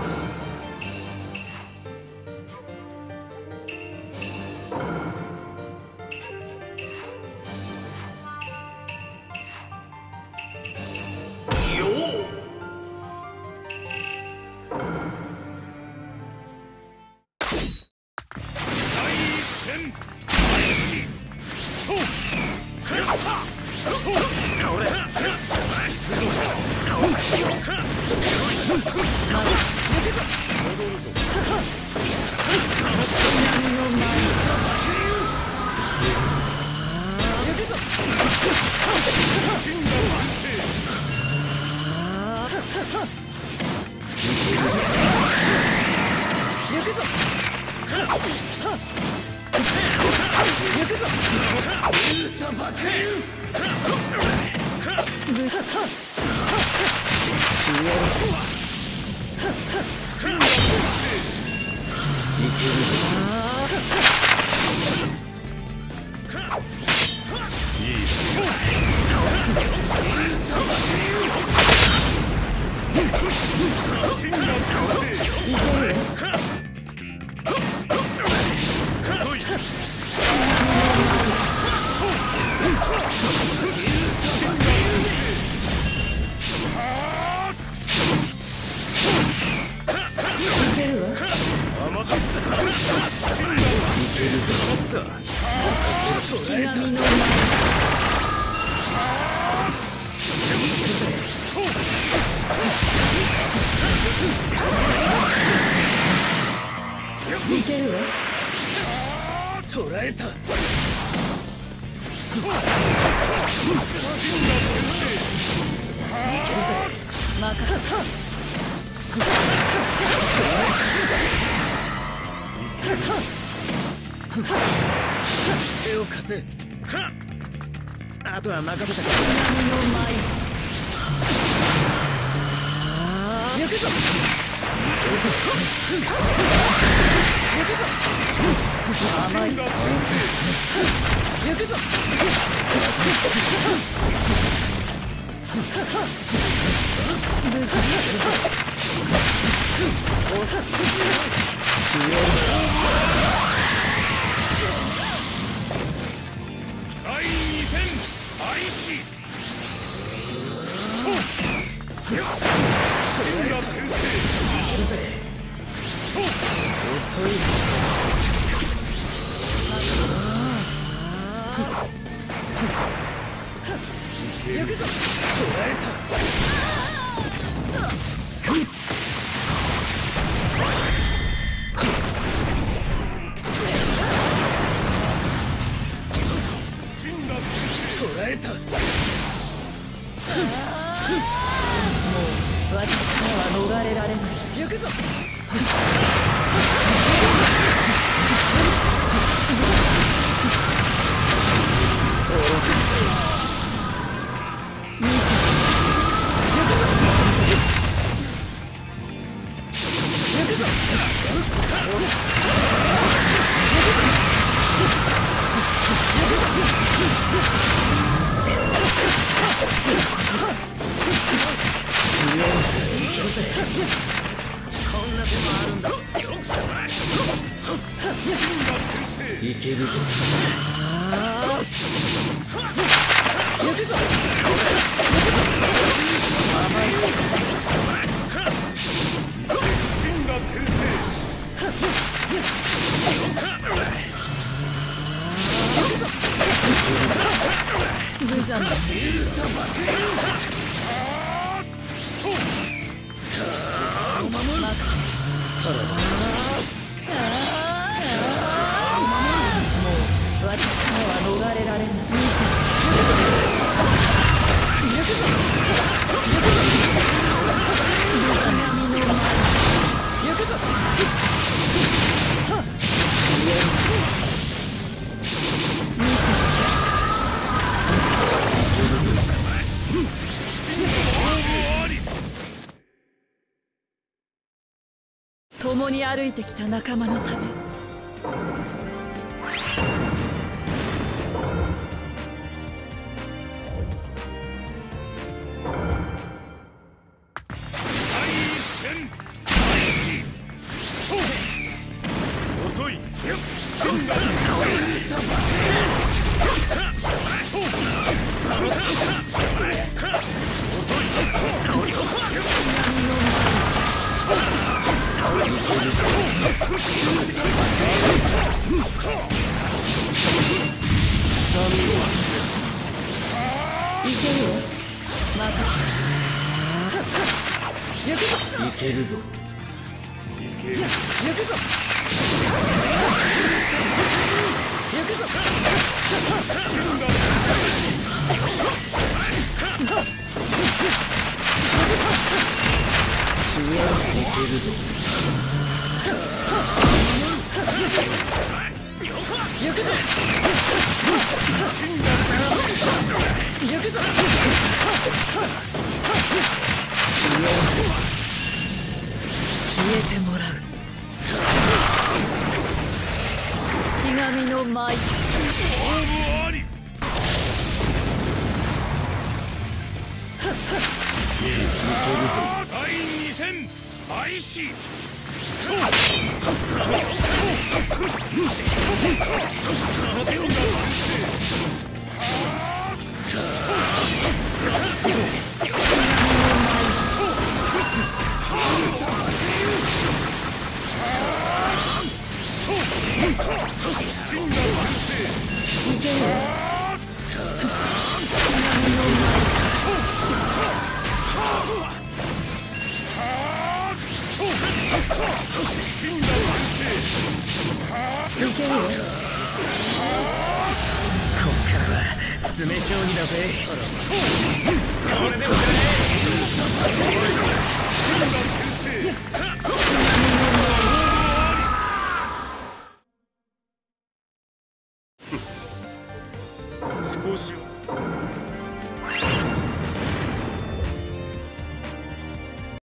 you. いい真の強制手を貸せ。あとは任せた。か行くぞ行くぞ甘い行くぞ。行くぞ捕らえたらえた私からは逃れられない行くぞいるぞ行くぞ千田天無残な私共に歩いてきた仲間のため。いけるぞいけるぞ。神の舞勝負あり第2戦開始いけるよいけるよこっからは詰め将棋だぜ。これでも少しは